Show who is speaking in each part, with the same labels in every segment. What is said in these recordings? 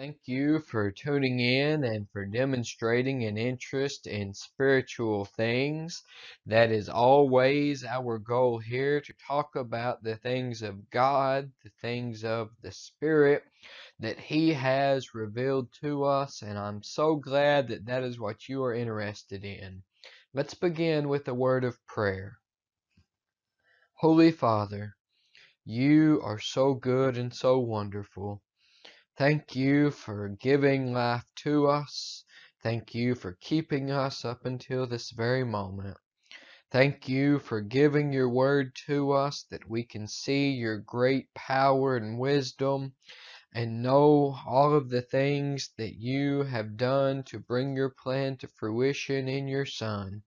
Speaker 1: Thank you for tuning in and for demonstrating an interest in spiritual things. That is always our goal here to talk about the things of God, the things of the Spirit that He has revealed to us, and I'm so glad that that is what you are interested in. Let's begin with a word of prayer. Holy Father, you are so good and so wonderful. Thank you for giving life to us. Thank you for keeping us up until this very moment. Thank you for giving your word to us that we can see your great power and wisdom and know all of the things that you have done to bring your plan to fruition in your Son.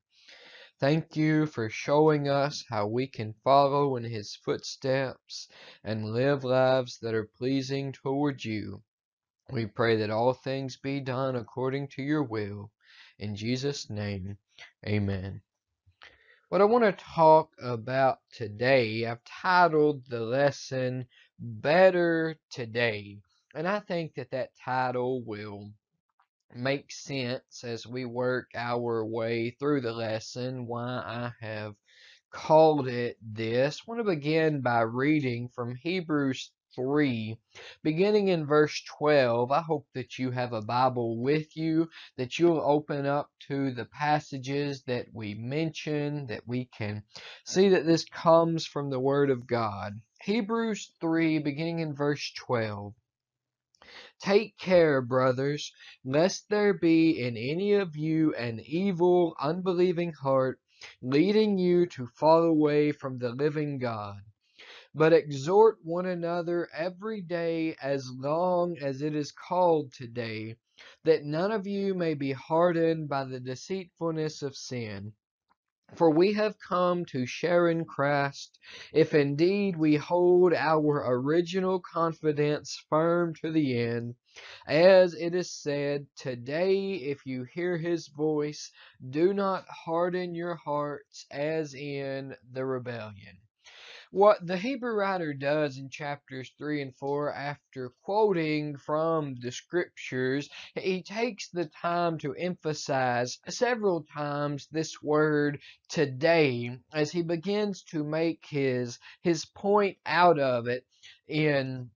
Speaker 1: Thank you for showing us how we can follow in his footsteps and live lives that are pleasing toward you. We pray that all things be done according to your will. In Jesus' name, amen. What I want to talk about today, I've titled the lesson Better Today. And I think that that title will make sense as we work our way through the lesson why I have called it this. I want to begin by reading from Hebrews 3, beginning in verse 12. I hope that you have a Bible with you, that you'll open up to the passages that we mention, that we can see that this comes from the Word of God. Hebrews 3, beginning in verse 12. Take care, brothers, lest there be in any of you an evil, unbelieving heart, leading you to fall away from the living God. But exhort one another every day as long as it is called today, that none of you may be hardened by the deceitfulness of sin. For we have come to share in Christ, if indeed we hold our original confidence firm to the end. As it is said, Today, if you hear his voice, do not harden your hearts as in the rebellion. What the Hebrew writer does in chapters 3 and 4, after quoting from the scriptures, he takes the time to emphasize several times this word today as he begins to make his, his point out of it in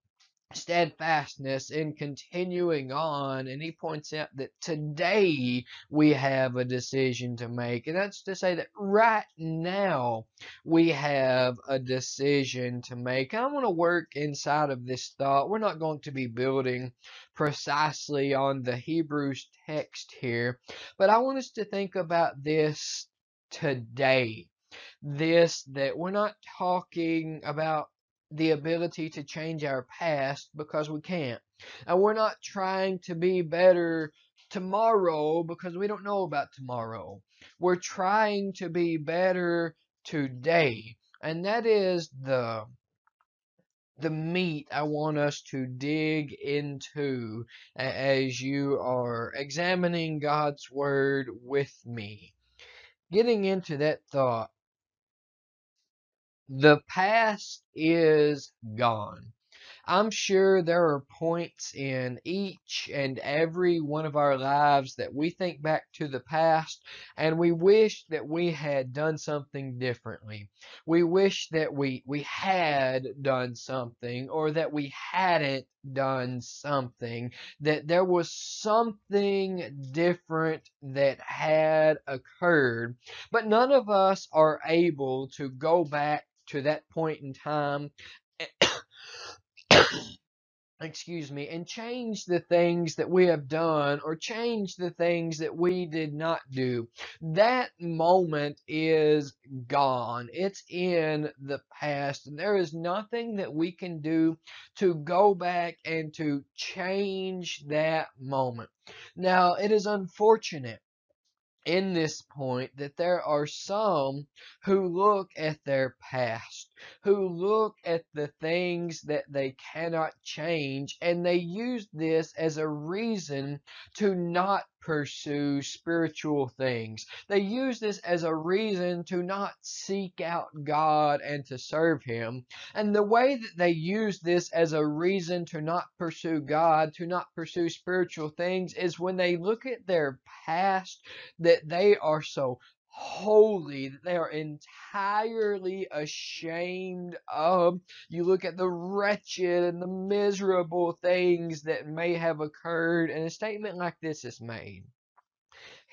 Speaker 1: steadfastness in continuing on. And he points out that today we have a decision to make. And that's to say that right now we have a decision to make. I want to work inside of this thought. We're not going to be building precisely on the Hebrews text here, but I want us to think about this today. This that we're not talking about the ability to change our past because we can't. And we're not trying to be better tomorrow because we don't know about tomorrow. We're trying to be better today. And that is the the meat I want us to dig into as you are examining God's Word with me. Getting into that thought, the past is gone. I'm sure there are points in each and every one of our lives that we think back to the past and we wish that we had done something differently. We wish that we, we had done something or that we hadn't done something, that there was something different that had occurred. But none of us are able to go back to that point in time excuse me, and change the things that we have done or change the things that we did not do. That moment is gone. It's in the past. And there is nothing that we can do to go back and to change that moment. Now, it is unfortunate in this point that there are some who look at their past who look at the things that they cannot change and they use this as a reason to not pursue spiritual things. They use this as a reason to not seek out God and to serve Him. And the way that they use this as a reason to not pursue God, to not pursue spiritual things, is when they look at their past that they are so holy that they are entirely ashamed of. You look at the wretched and the miserable things that may have occurred, and a statement like this is made.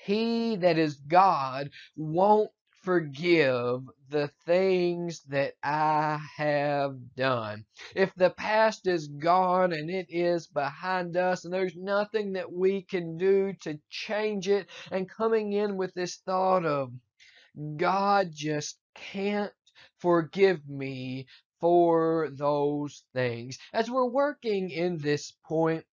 Speaker 1: He that is God won't forgive the things that I have done. If the past is gone and it is behind us and there's nothing that we can do to change it, and coming in with this thought of God just can't forgive me for those things. As we're working in this point,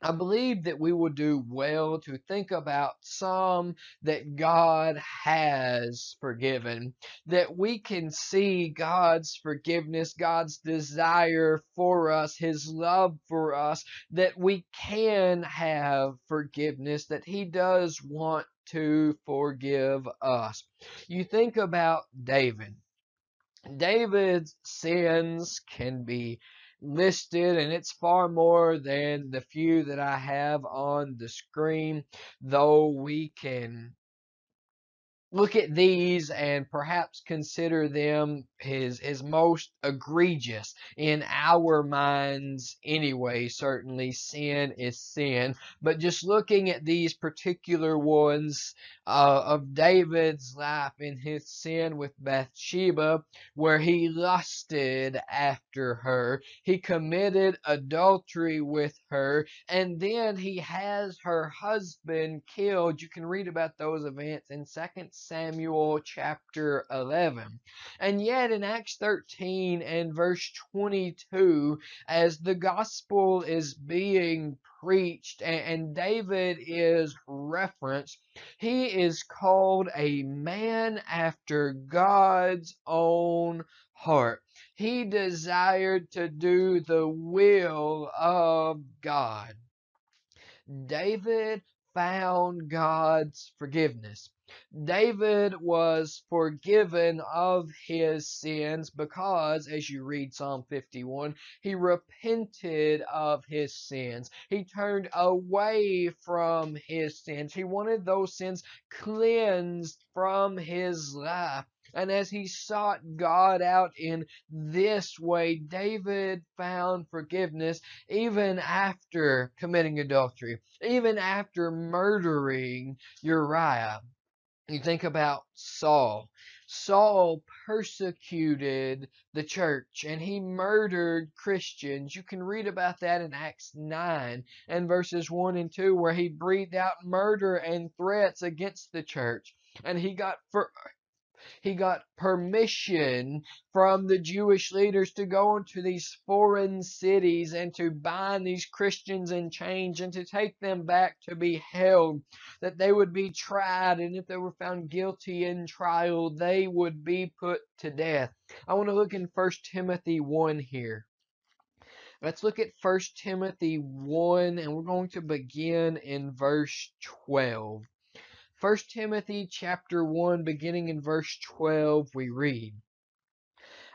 Speaker 1: I believe that we will do well to think about some that God has forgiven, that we can see God's forgiveness, God's desire for us, His love for us, that we can have forgiveness, that He does want to forgive us. You think about David. David's sins can be listed, and it's far more than the few that I have on the screen, though we can look at these and perhaps consider them his his most egregious in our minds anyway. Certainly sin is sin. But just looking at these particular ones uh, of David's life in his sin with Bathsheba where he lusted after her he committed adultery with her and then he has her husband killed. You can read about those events in second Samuel chapter 11. And yet in Acts 13 and verse 22, as the gospel is being preached and David is referenced, he is called a man after God's own heart. He desired to do the will of God. David found God's forgiveness. David was forgiven of his sins because, as you read Psalm 51, he repented of his sins. He turned away from his sins. He wanted those sins cleansed from his life. And as he sought God out in this way, David found forgiveness even after committing adultery, even after murdering Uriah. You think about Saul. Saul persecuted the church and he murdered Christians. You can read about that in Acts 9 and verses 1 and 2 where he breathed out murder and threats against the church. And he got he got permission from the Jewish leaders to go into these foreign cities and to bind these Christians in chains and to take them back to be held, that they would be tried, and if they were found guilty in trial, they would be put to death. I want to look in 1 Timothy 1 here. Let's look at 1 Timothy 1, and we're going to begin in verse 12. 1 Timothy chapter 1 beginning in verse 12 we read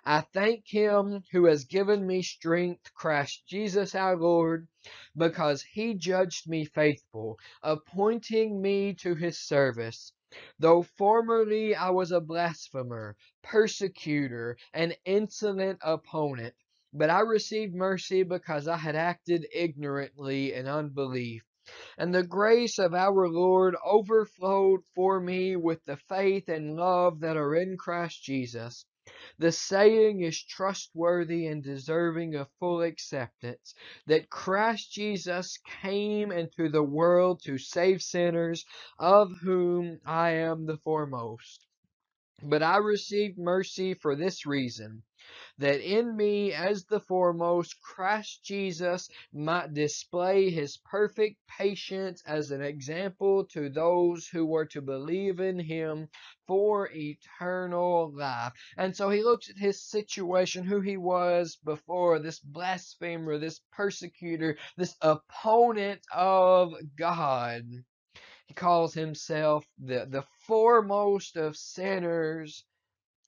Speaker 1: I thank him who has given me strength, Christ Jesus our Lord, because he judged me faithful, appointing me to his service. Though formerly I was a blasphemer, persecutor, an insolent opponent, but I received mercy because I had acted ignorantly in unbelief and the grace of our Lord overflowed for me with the faith and love that are in Christ Jesus. The saying is trustworthy and deserving of full acceptance that Christ Jesus came into the world to save sinners, of whom I am the foremost. But I received mercy for this reason that in me as the foremost Christ Jesus might display his perfect patience as an example to those who were to believe in him for eternal life. And so he looks at his situation, who he was before, this blasphemer, this persecutor, this opponent of God. He calls himself the, the foremost of sinners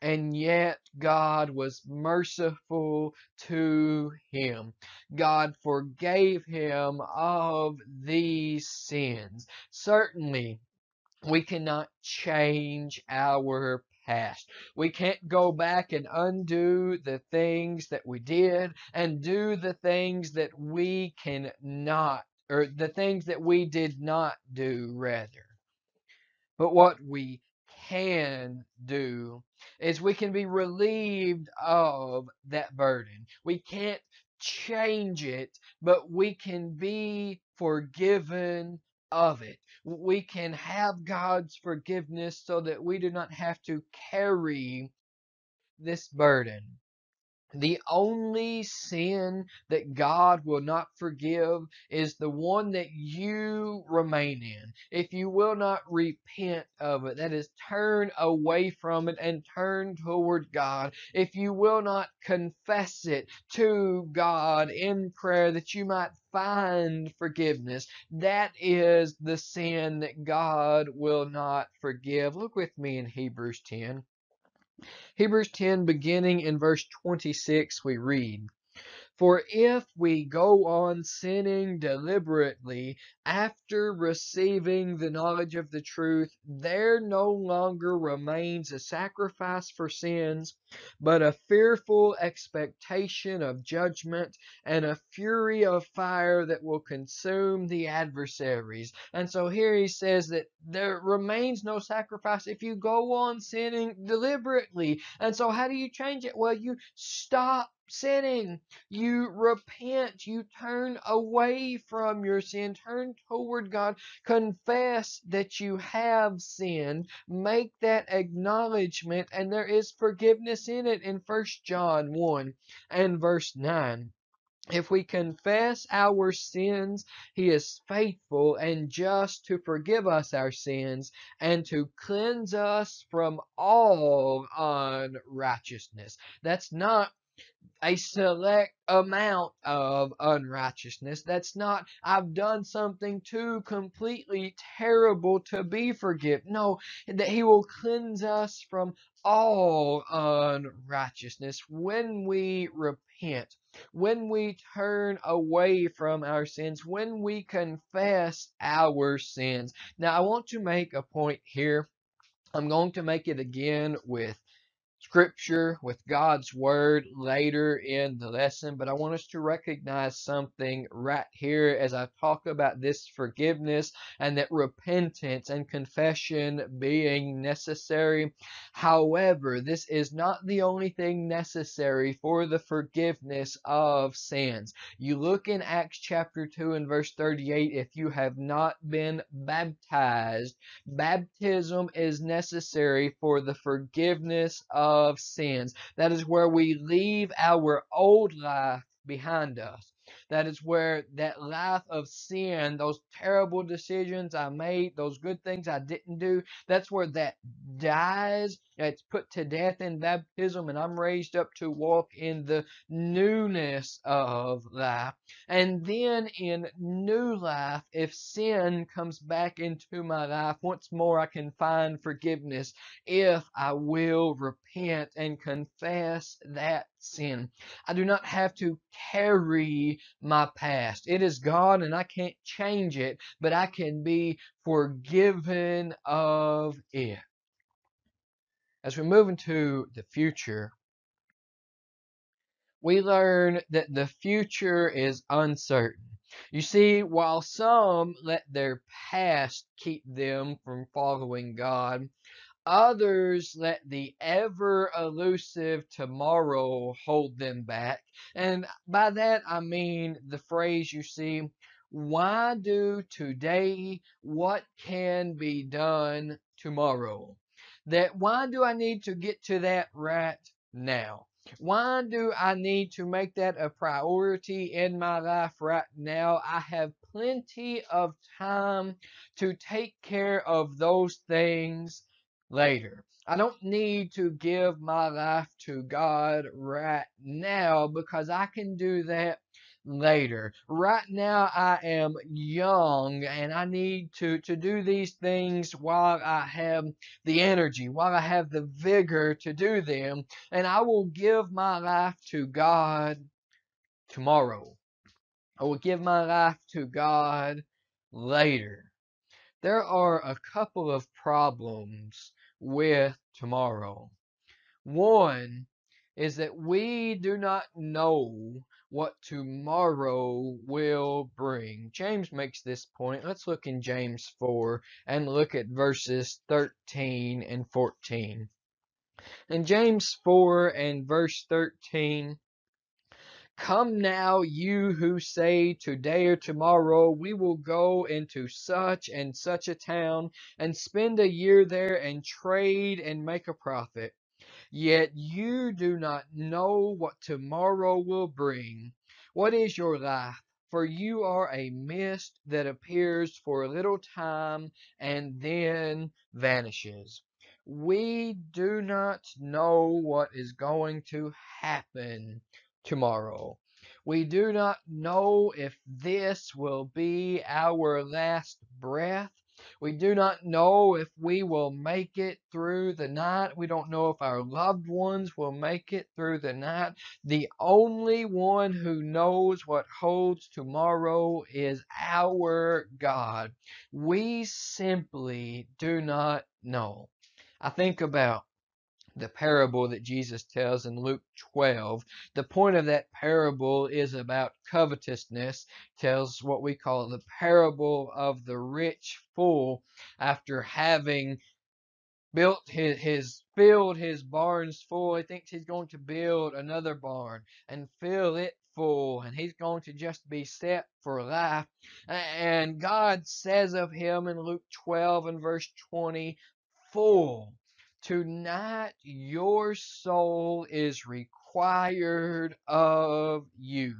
Speaker 1: and yet God was merciful to him. God forgave him of these sins. Certainly, we cannot change our past. We can't go back and undo the things that we did and do the things that we cannot, or the things that we did not do, rather. But what we can do is we can be relieved of that burden. We can't change it, but we can be forgiven of it. We can have God's forgiveness so that we do not have to carry this burden. The only sin that God will not forgive is the one that you remain in. If you will not repent of it, that is, turn away from it and turn toward God. If you will not confess it to God in prayer that you might find forgiveness, that is the sin that God will not forgive. Look with me in Hebrews 10. Hebrews 10, beginning in verse 26, we read, For if we go on sinning deliberately after receiving the knowledge of the truth, there no longer remains a sacrifice for sins, but a fearful expectation of judgment and a fury of fire that will consume the adversaries. And so here he says that there remains no sacrifice if you go on sinning deliberately. And so how do you change it? Well, you stop sinning. You repent. You turn away from your sin. Turn toward God. Confess that you have sinned. Make that acknowledgement, and there is forgiveness in it in 1 John 1 and verse 9. If we confess our sins, He is faithful and just to forgive us our sins and to cleanse us from all unrighteousness. That's not a select amount of unrighteousness. That's not, I've done something too completely terrible to be forgiven. No, that He will cleanse us from all unrighteousness when we repent, when we turn away from our sins, when we confess our sins. Now, I want to make a point here. I'm going to make it again with scripture, with God's word later in the lesson, but I want us to recognize something right here as I talk about this forgiveness and that repentance and confession being necessary. However, this is not the only thing necessary for the forgiveness of sins. You look in Acts chapter 2 and verse 38, if you have not been baptized, baptism is necessary for the forgiveness of of sins. That is where we leave our old life behind us. That is where that life of sin, those terrible decisions I made, those good things I didn't do, that's where that dies. It's put to death in baptism, and I'm raised up to walk in the newness of life. And then in new life, if sin comes back into my life, once more I can find forgiveness if I will repent and confess that sin. I do not have to carry my past. It is gone and I can't change it, but I can be forgiven of it. As we move into the future, we learn that the future is uncertain. You see, while some let their past keep them from following God, Others let the ever elusive tomorrow hold them back. And by that I mean the phrase you see, why do today what can be done tomorrow? That why do I need to get to that right now? Why do I need to make that a priority in my life right now? I have plenty of time to take care of those things later. I don't need to give my life to God right now because I can do that later. Right now I am young and I need to, to do these things while I have the energy, while I have the vigor to do them. And I will give my life to God tomorrow. I will give my life to God later. There are a couple of problems with tomorrow. One is that we do not know what tomorrow will bring. James makes this point. Let's look in James 4 and look at verses 13 and 14. In James 4 and verse 13, Come now, you who say today or tomorrow we will go into such and such a town and spend a year there and trade and make a profit. Yet you do not know what tomorrow will bring. What is your life? For you are a mist that appears for a little time and then vanishes. We do not know what is going to happen tomorrow. We do not know if this will be our last breath. We do not know if we will make it through the night. We don't know if our loved ones will make it through the night. The only one who knows what holds tomorrow is our God. We simply do not know. I think about the parable that Jesus tells in Luke 12. The point of that parable is about covetousness. Tells what we call the parable of the rich fool after having built his, his filled his barns full. He thinks he's going to build another barn and fill it full and he's going to just be set for life. And God says of him in Luke 12 and verse 20, full Tonight, your soul is required of you.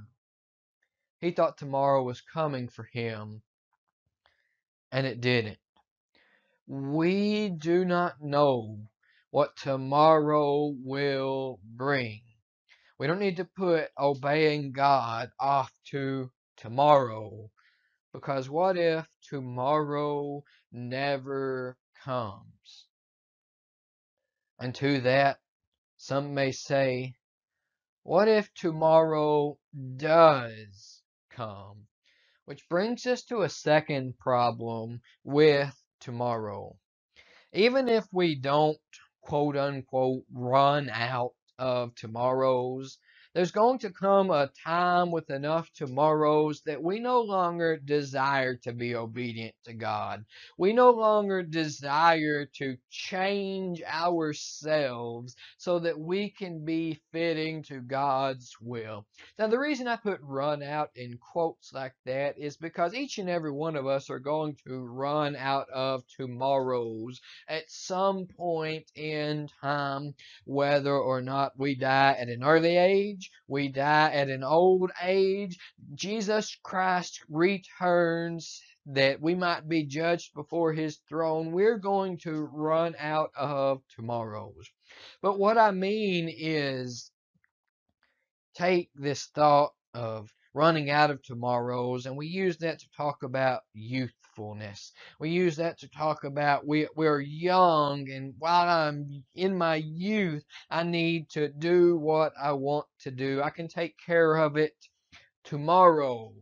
Speaker 1: He thought tomorrow was coming for him, and it didn't. We do not know what tomorrow will bring. We don't need to put obeying God off to tomorrow because what if tomorrow never comes? And to that, some may say, what if tomorrow does come? Which brings us to a second problem with tomorrow. Even if we don't, quote unquote, run out of tomorrows, there's going to come a time with enough tomorrows that we no longer desire to be obedient to God. We no longer desire to change ourselves so that we can be fitting to God's will. Now, the reason I put run out in quotes like that is because each and every one of us are going to run out of tomorrows at some point in time, whether or not we die at an early age age, we die at an old age. Jesus Christ returns that we might be judged before his throne. We're going to run out of tomorrows. But what I mean is take this thought of running out of tomorrows and we use that to talk about youthfulness. We use that to talk about we, we're young and while I'm in my youth, I need to do what I want to do. I can take care of it tomorrow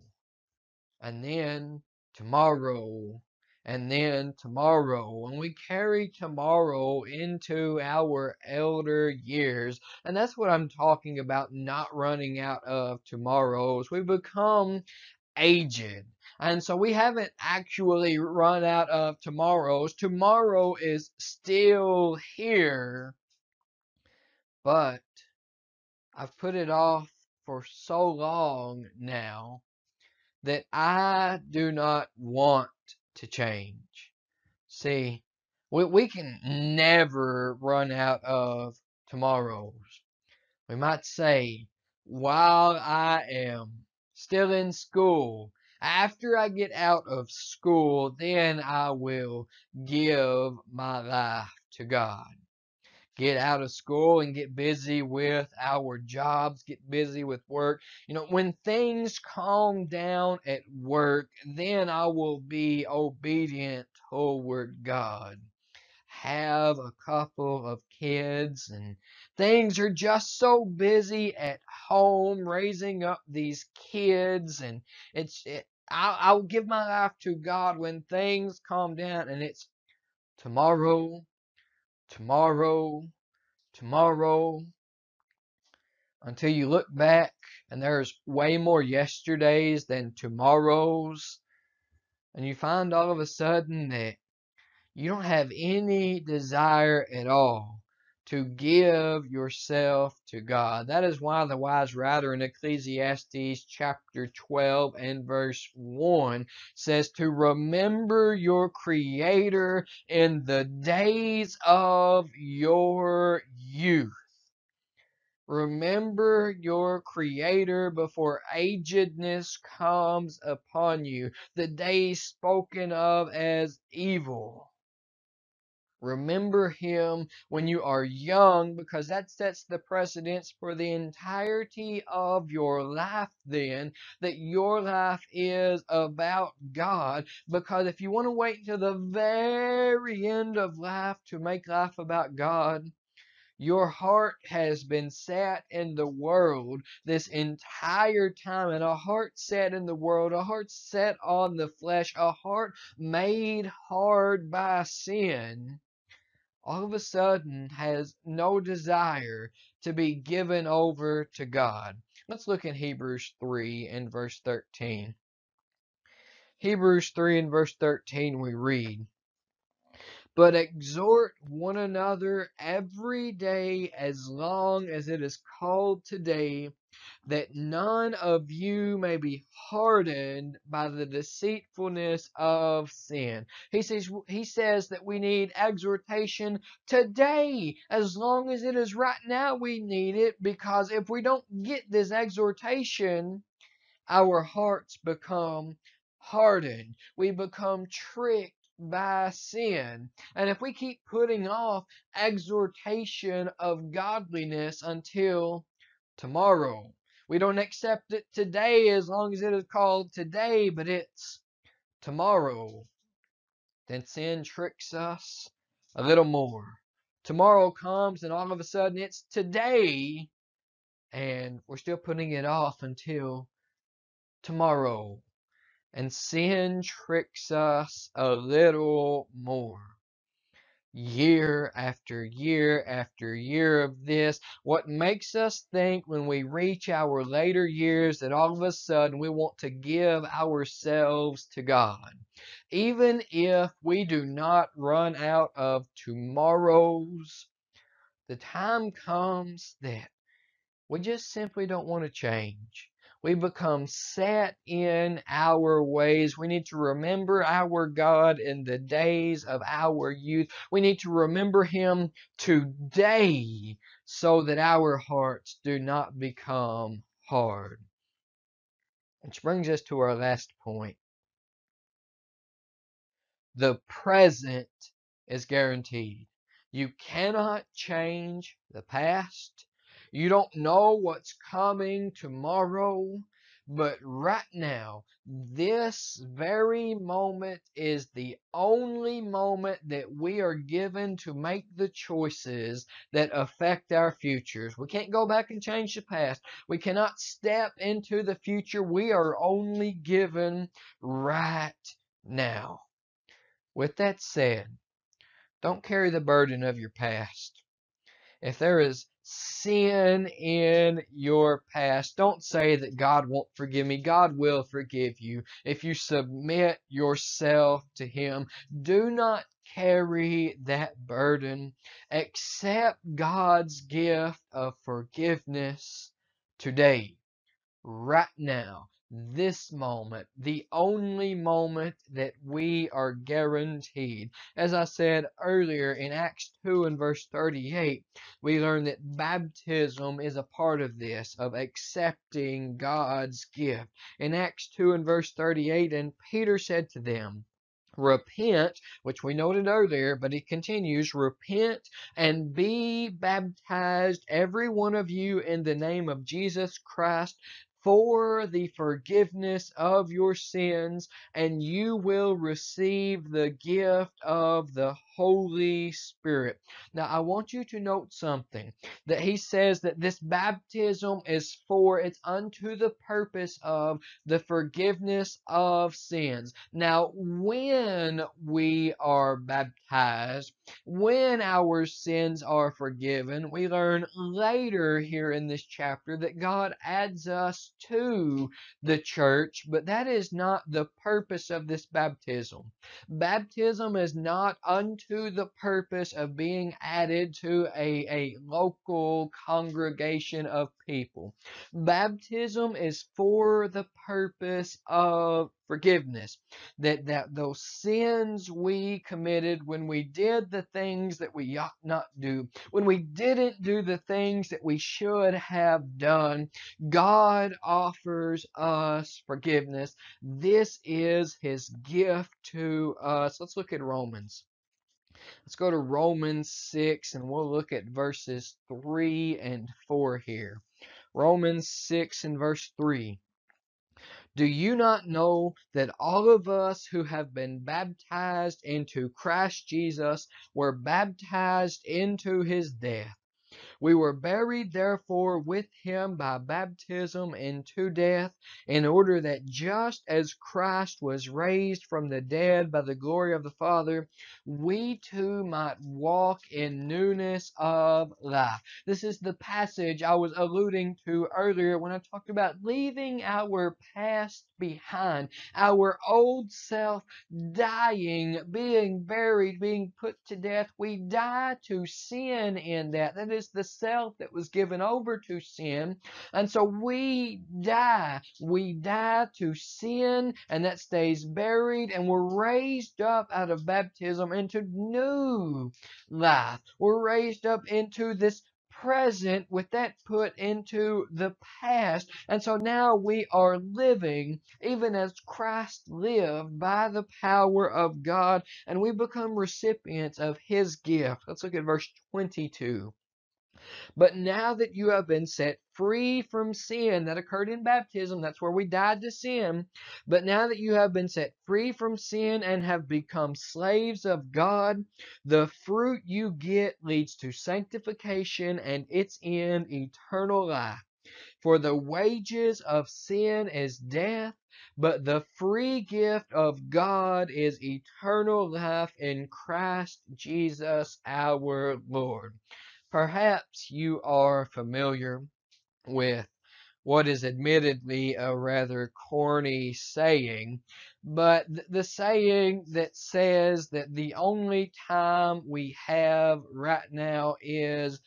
Speaker 1: and then tomorrow and then tomorrow. When we carry tomorrow into our elder years, and that's what I'm talking about not running out of tomorrows. We become aged. And so we haven't actually run out of tomorrows. Tomorrow is still here, but I've put it off for so long now that I do not want to change. See, we, we can never run out of tomorrows. We might say, while I am still in school, after I get out of school, then I will give my life to God. Get out of school and get busy with our jobs, get busy with work. You know, when things calm down at work, then I will be obedient toward God have a couple of kids and things are just so busy at home raising up these kids and it's it, I'll, I'll give my life to God when things calm down and it's tomorrow tomorrow tomorrow until you look back and there's way more yesterdays than tomorrows. And you find all of a sudden that you don't have any desire at all to give yourself to God. That is why the wise writer in Ecclesiastes chapter 12 and verse 1 says to remember your Creator in the days of your youth. Remember your Creator before agedness comes upon you, the days spoken of as evil. Remember him when you are young because that sets the precedence for the entirety of your life then that your life is about God because if you want to wait until the very end of life to make life about God your heart has been set in the world this entire time, and a heart set in the world, a heart set on the flesh, a heart made hard by sin all of a sudden has no desire to be given over to God. Let's look in Hebrews 3 and verse 13. Hebrews 3 and verse 13 we read, But exhort one another every day as long as it is called today, that none of you may be hardened by the deceitfulness of sin. He says he says that we need exhortation today as long as it is right now we need it because if we don't get this exhortation our hearts become hardened. We become tricked by sin. And if we keep putting off exhortation of godliness until tomorrow, we don't accept it today as long as it is called today, but it's tomorrow. Then sin tricks us a little more. Tomorrow comes and all of a sudden it's today and we're still putting it off until tomorrow. And sin tricks us a little more year after year after year of this. What makes us think when we reach our later years that all of a sudden we want to give ourselves to God. Even if we do not run out of tomorrows, the time comes that we just simply don't want to change. We become set in our ways. We need to remember our God in the days of our youth. We need to remember Him today so that our hearts do not become hard. Which brings us to our last point. The present is guaranteed. You cannot change the past. You don't know what's coming tomorrow, but right now, this very moment is the only moment that we are given to make the choices that affect our futures. We can't go back and change the past. We cannot step into the future. We are only given right now. With that said, don't carry the burden of your past. If there is sin in your past. Don't say that God won't forgive me. God will forgive you if you submit yourself to Him. Do not carry that burden. Accept God's gift of forgiveness today, right now. This moment, the only moment that we are guaranteed. As I said earlier in Acts 2 and verse 38, we learn that baptism is a part of this, of accepting God's gift. In Acts 2 and verse 38, and Peter said to them, repent, which we noted earlier, but he continues, repent and be baptized, every one of you, in the name of Jesus Christ for the forgiveness of your sins, and you will receive the gift of the Holy Spirit. Now, I want you to note something that he says that this baptism is for, it's unto the purpose of the forgiveness of sins. Now, when we are baptized, when our sins are forgiven, we learn later here in this chapter that God adds us to the church, but that is not the purpose of this baptism. Baptism is not unto the purpose of being added to a, a local congregation of people. Baptism is for the purpose of forgiveness. That that those sins we committed when we did the things that we ought not do, when we didn't do the things that we should have done, God offers us forgiveness. This is his gift to us. Let's look at Romans. Let's go to Romans 6 and we'll look at verses 3 and 4 here. Romans 6 and verse 3. Do you not know that all of us who have been baptized into Christ Jesus were baptized into his death? We were buried therefore with him by baptism into death, in order that just as Christ was raised from the dead by the glory of the Father, we too might walk in newness of life. This is the passage I was alluding to earlier when I talked about leaving our past behind, our old self dying, being buried, being put to death. We die to sin in that. That is the self that was given over to sin. And so we die. We die to sin, and that stays buried, and we're raised up out of baptism into new life. We're raised up into this present with that put into the past. And so now we are living even as Christ lived by the power of God, and we become recipients of his gift. Let's look at verse 22. But now that you have been set free from sin that occurred in baptism, that's where we died to sin. But now that you have been set free from sin and have become slaves of God, the fruit you get leads to sanctification and its end eternal life. For the wages of sin is death, but the free gift of God is eternal life in Christ Jesus our Lord. Perhaps you are familiar with what is admittedly a rather corny saying, but the saying that says that the only time we have right now is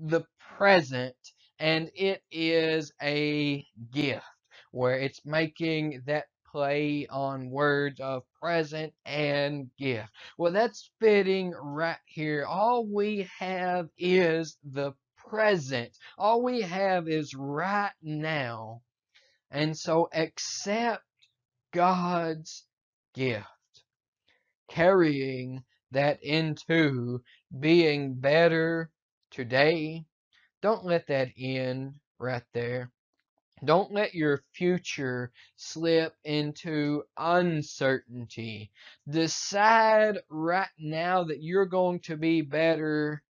Speaker 1: the present and it is a gift where it's making that play on words of present and gift. Well, that's fitting right here. All we have is the present. All we have is right now. And so accept God's gift, carrying that into being better today. Don't let that end right there. Don't let your future slip into uncertainty. Decide right now that you're going to be better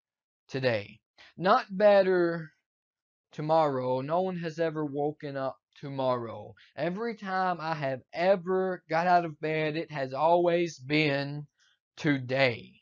Speaker 1: today. Not better tomorrow. No one has ever woken up tomorrow. Every time I have ever got out of bed, it has always been today.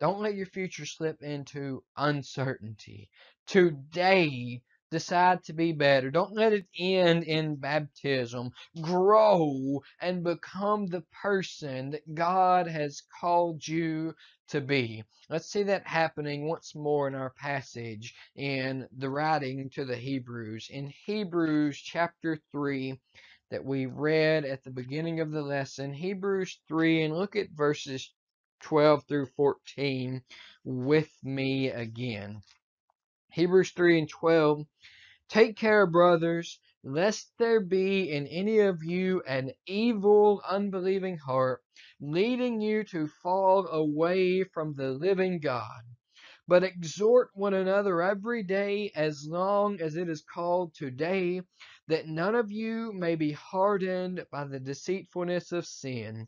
Speaker 1: Don't let your future slip into uncertainty. Today decide to be better. Don't let it end in baptism. Grow and become the person that God has called you to be. Let's see that happening once more in our passage in the writing to the Hebrews. In Hebrews chapter 3, that we read at the beginning of the lesson, Hebrews 3, and look at verses 12 through 14 with me again. Hebrews 3 and 12. Take care, brothers, lest there be in any of you an evil, unbelieving heart, leading you to fall away from the living God. But exhort one another every day as long as it is called today, that none of you may be hardened by the deceitfulness of sin.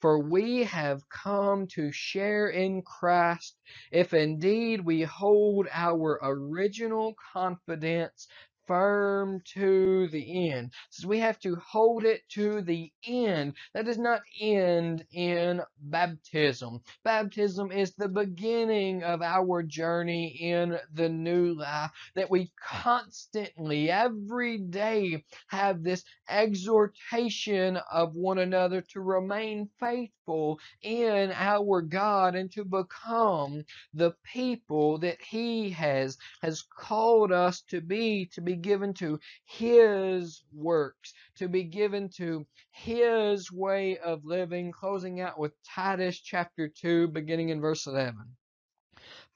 Speaker 1: For we have come to share in Christ, if indeed we hold our original confidence firm to the end. So we have to hold it to the end. That does not end in baptism. Baptism is the beginning of our journey in the new life that we constantly, every day, have this exhortation of one another to remain faithful in our God and to become the people that He has has called us to be, to be given to His works, to be given to His way of living. Closing out with Titus chapter 2, beginning in verse 11.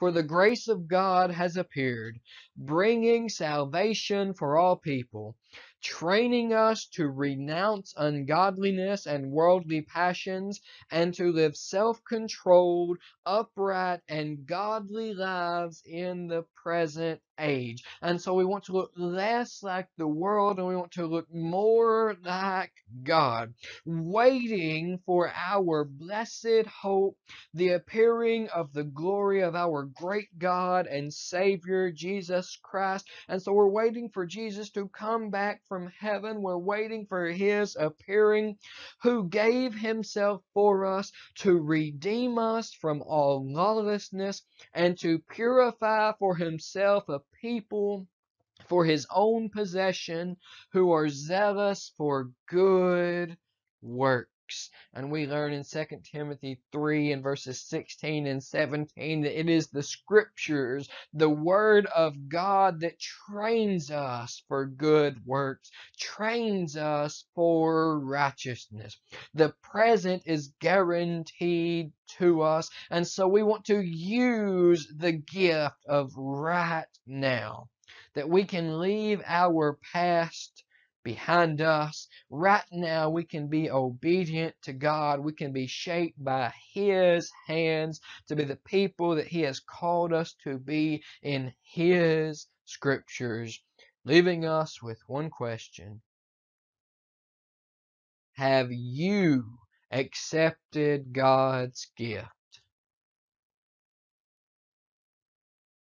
Speaker 1: For the grace of God has appeared, bringing salvation for all people, training us to renounce ungodliness and worldly passions, and to live self controlled, upright, and godly lives in the present age. And so we want to look less like the world and we want to look more like God, waiting for our blessed hope, the appearing of the glory of our great God and Savior Jesus Christ. And so we're waiting for Jesus to come back from heaven. We're waiting for his appearing, who gave himself for us to redeem us from all lawlessness and to purify for himself a people for his own possession who are zealous for good works. And we learn in 2 Timothy 3 and verses 16 and 17 that it is the scriptures, the word of God that trains us for good works, trains us for righteousness. The present is guaranteed to us, and so we want to use the gift of right now that we can leave our past behind us. Right now, we can be obedient to God. We can be shaped by His hands to be the people that He has called us to be in His scriptures, leaving us with one question Have you accepted God's gift?